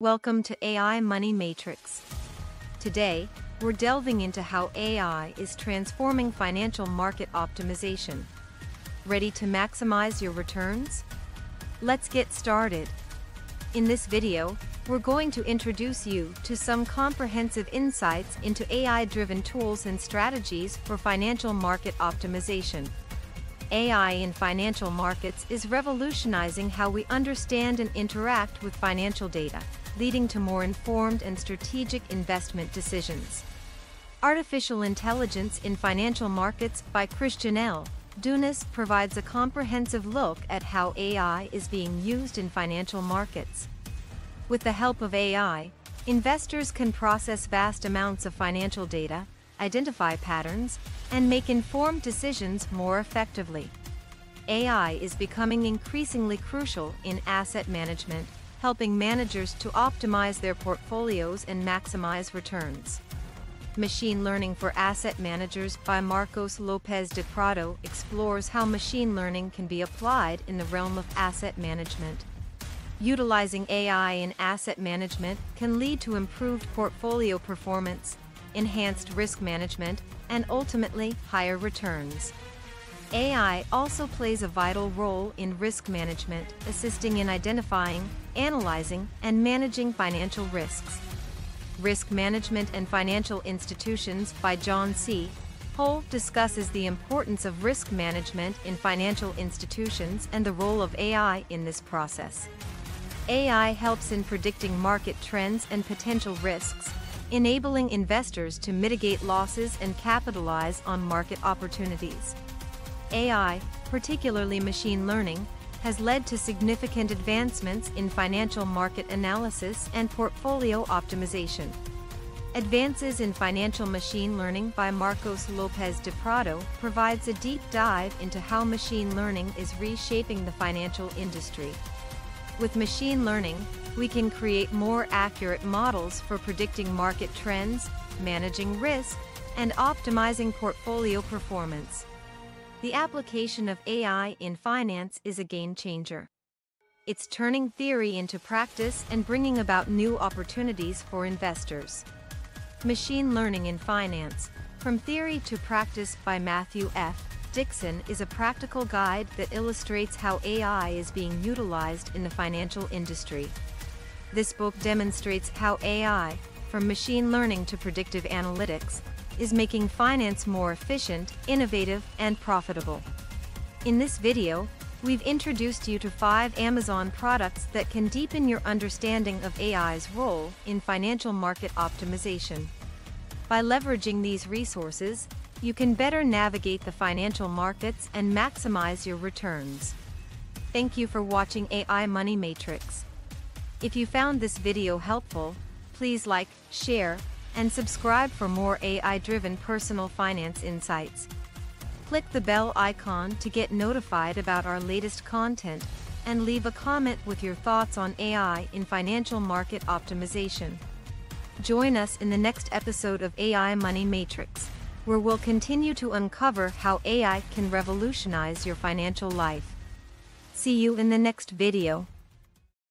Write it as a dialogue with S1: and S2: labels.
S1: Welcome to AI Money Matrix. Today, we're delving into how AI is transforming financial market optimization. Ready to maximize your returns? Let's get started. In this video, we're going to introduce you to some comprehensive insights into AI-driven tools and strategies for financial market optimization. AI in financial markets is revolutionizing how we understand and interact with financial data, leading to more informed and strategic investment decisions. Artificial Intelligence in Financial Markets by Christian L. Dunis provides a comprehensive look at how AI is being used in financial markets. With the help of AI, investors can process vast amounts of financial data, identify patterns, and make informed decisions more effectively. AI is becoming increasingly crucial in asset management, helping managers to optimize their portfolios and maximize returns. Machine Learning for Asset Managers by Marcos Lopez de Prado explores how machine learning can be applied in the realm of asset management. Utilizing AI in asset management can lead to improved portfolio performance, enhanced risk management, and ultimately higher returns. AI also plays a vital role in risk management, assisting in identifying, analyzing, and managing financial risks. Risk Management and Financial Institutions by John C. Hull discusses the importance of risk management in financial institutions and the role of AI in this process. AI helps in predicting market trends and potential risks, enabling investors to mitigate losses and capitalize on market opportunities. AI, particularly machine learning, has led to significant advancements in financial market analysis and portfolio optimization. Advances in Financial Machine Learning by Marcos Lopez de Prado provides a deep dive into how machine learning is reshaping the financial industry. With machine learning, we can create more accurate models for predicting market trends, managing risk, and optimizing portfolio performance. The application of AI in finance is a game changer. It's turning theory into practice and bringing about new opportunities for investors. Machine Learning in Finance From Theory to Practice by Matthew F. Dixon is a practical guide that illustrates how AI is being utilized in the financial industry. This book demonstrates how AI, from machine learning to predictive analytics, is making finance more efficient, innovative, and profitable. In this video, we've introduced you to five Amazon products that can deepen your understanding of AI's role in financial market optimization. By leveraging these resources, you can better navigate the financial markets and maximize your returns. Thank you for watching AI Money Matrix. If you found this video helpful, please like, share, and subscribe for more AI-driven personal finance insights. Click the bell icon to get notified about our latest content, and leave a comment with your thoughts on AI in financial market optimization. Join us in the next episode of AI Money Matrix where we'll continue to uncover how AI can revolutionize your financial life. See you in the next video.